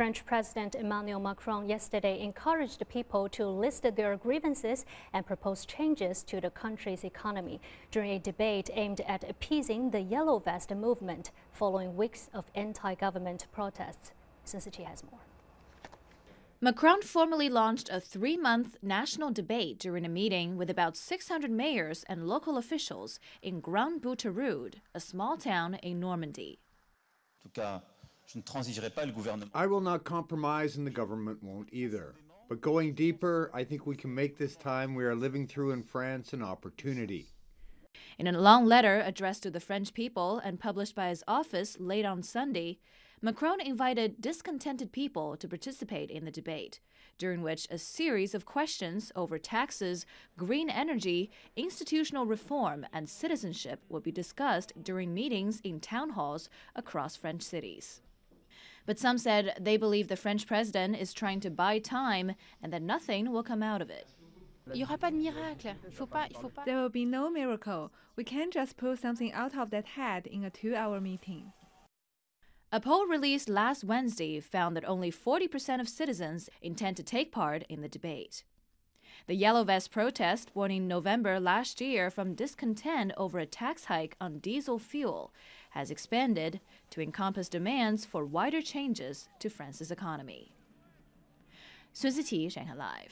French President Emmanuel Macron yesterday encouraged people to list their grievances and propose changes to the country's economy during a debate aimed at appeasing the Yellow Vest movement following weeks of anti-government protests. Sun Siqi has more. Macron formally launched a three month national debate during a meeting with about 600 mayors and local officials in Grand Bourgtheroulde, a small town in Normandy. I will not compromise, and the government won't either. But going deeper, I think we can make this time we are living through in France an opportunity. In a long letter addressed to the French people and published by his office late on Sunday, Macron invited discontented people to participate in the debate, during which a series of questions over taxes, green energy, institutional reform, and citizenship will be discussed during meetings in town halls across French cities. But some said they believe the French president is trying to buy time and that nothing will come out of it. There will be no miracle. We can't just pull something out of that hat in a two hour meeting. A poll released last Wednesday found that only 40% of citizens intend to take part in the debate. The Yellow Vest protest, born in November last year from discontent over a tax hike on diesel fuel, has expanded to encompass demands for wider changes to France's economy. Sun Siqi, Shanghai Live.